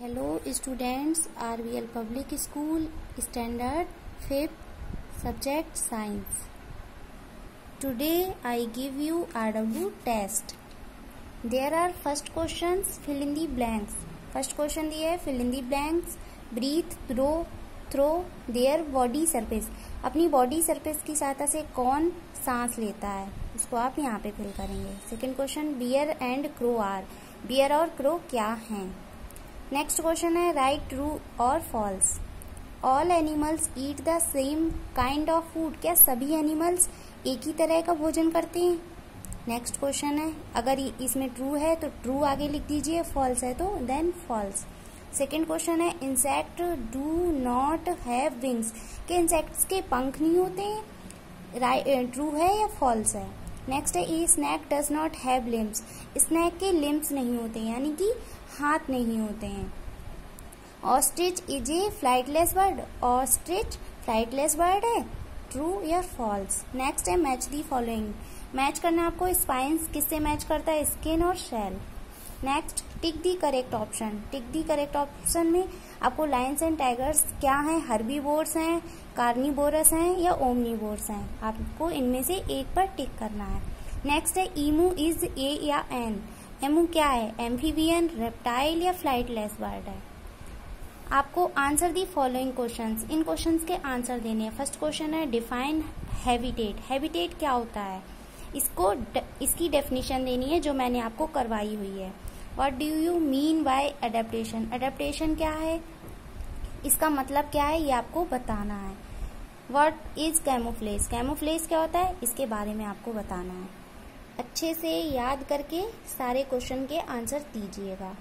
Hello students R V L public school standard fifth subject science today I give you R W test there are first question fill in the blanks first question दिया है fill in the blanks breathe through through their body surface अपनी body surface की सहायता से कौन सांस लेता है उसको आप यहाँ पे फिल करेंगे second question bear and crow are bear और क्रो क्या हैं नेक्स्ट क्वेश्चन है राइट ट्रू और false all animals eat the same kind of food क्या सभी एनिमल्स एक ही तरह का भोजन करते हैं? नेक्स्ट क्वेश्चन है, अगर इसमें ट्रू है तो ट्रू आगे लिख दीजिए फॉल्स है तो देन फॉल्स सेकेंड क्वेश्चन है insect do not have wings के इंसेक्ट्स के पंख नहीं होते? हैं ट्रू है या फॉल्स है? नेक्स्ट है E snake does not have limbs snake के लिम्स नहीं होते, यानी कि हाथ नहीं होते हैं। Ostrich is a flightless bird ostrich flightless bird है। ट्रू या फॉल्स नेक्स्ट है मैच दी फॉलोइंग मैच करना आपको स्पाइंस किससे मैच करता है? स्किन और shell next tick the correct option tick the correct option में आपको लाइन्स एंड टाइगर्स क्या है? हर्बी बोर्स हैं कार्निबोरस हैं या ओमनी ओमनीबोर्स हैं? आपको इनमें से एक पर टिक करना है। नेक्स्ट है ईमू इज़ ए या एन एमू क्या है? एम्फीबियन, रेप्टाइल या फ्लाइटलेस बर्ड है? आपको आंसर दी फॉलोइंग क्वेश्चंस। इन क्वेश्चंस के आंसर देने हैं। फ़र्स्ट क्वेश्चन है, डिफाइन हैबिटेट। हैबिटेट क्या होता है? इसको इसकी डेफिनेशन देनी है जो मैंने आपको करवाई हुई है। What do you mean by adaptation adaptation क्या है? इसका मतलब क्या है? ये आपको बताना है। वट इज़ कैमोफ्लेस कैमोफ्लेस क्या होता है? इसके बारे में आपको बताना है। अच्छे से याद करके सारे क्वेश्चन के आंसर दीजिएगा।